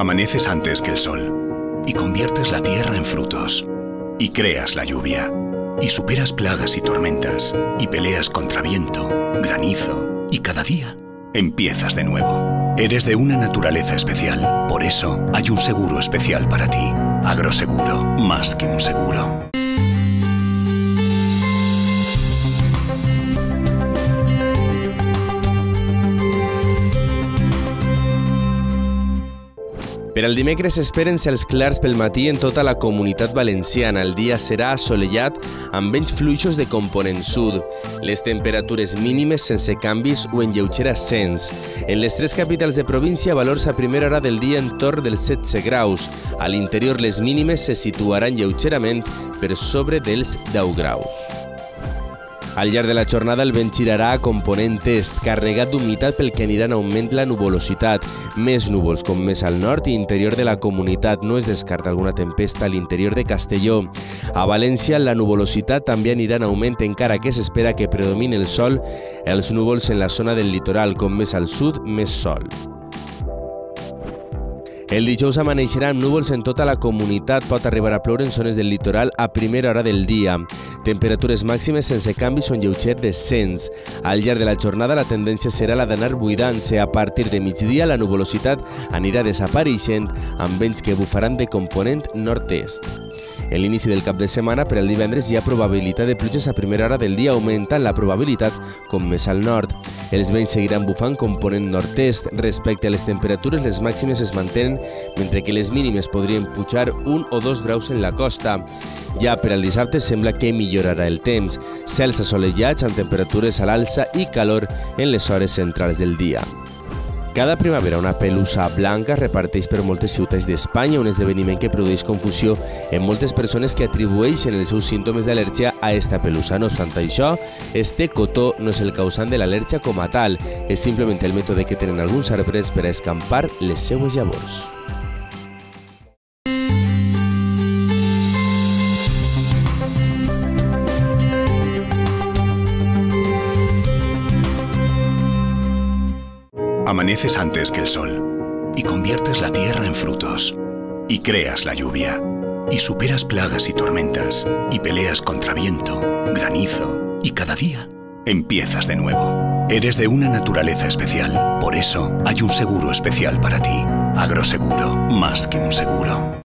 Amaneces antes que el sol y conviertes la tierra en frutos y creas la lluvia y superas plagas y tormentas y peleas contra viento, granizo y cada día empiezas de nuevo. Eres de una naturaleza especial, por eso hay un seguro especial para ti. Agroseguro, más que un seguro. Per al dimecres esperen cels clars pel matí en tota la comunitat valenciana. El dia serà assolellat amb vents fluixos de component sud. Les temperatures mínimes sense canvis o en lleuger ascens. En les tres capitals de província, valors a primera hora del dia en torn dels 16 graus. A l'interior, les mínimes se situaran lleugerament per sobre dels 10 graus. Al llarg de la jornada el vent girarà a component est, carregat d'humitat pel que anirà en augment la nuvolositat. Més núvols com més al nord i interior de la comunitat. No es descarta alguna tempesta a l'interior de Castelló. A València la nuvolositat també anirà en augment encara que s'espera que predomini el sol, els núvols en la zona del litoral, com més al sud, més sol. El dijous amaneixerà amb núvols en tota la comunitat. Pot arribar a ploure en zones del litoral a primera hora del dia. Temperatures màximes sense canvis o en lleuger descens. Al llarg de la jornada la tendència serà la d'anar buidant-se. A partir de migdia la nuvolositat anirà desapareixent amb vents que bufaran de component nord-est. En l'inici del cap de setmana, per al divendres, hi ha probabilitat de pluges a primera hora del dia, augmentant la probabilitat com més al nord. Els vents seguiran bufant component nord-est. Respecte a les temperatures, les màximes es mantenen, mentre que les mínimes podrien pujar un o dos graus en la costa. Ja per al dissabte sembla que millorarà el temps. Cels assolellats amb temperatures a l'alça i calor en les hores centrals del dia. Cada primavera una pelusa blanca reparteix per moltes ciutats d'Espanya, un esdeveniment que produeix confusió en moltes persones que atribueixen els seus símptomes d'al·lèrgia a esta pelusa. No obstant això, este cotó no és el causant de l'al·lèrgia com a tal, és simplement el mètode que tenen alguns arbres per a escampar les seues llavors. Amaneces antes que el sol y conviertes la tierra en frutos y creas la lluvia y superas plagas y tormentas y peleas contra viento, granizo y cada día empiezas de nuevo. Eres de una naturaleza especial, por eso hay un seguro especial para ti. Agroseguro, más que un seguro.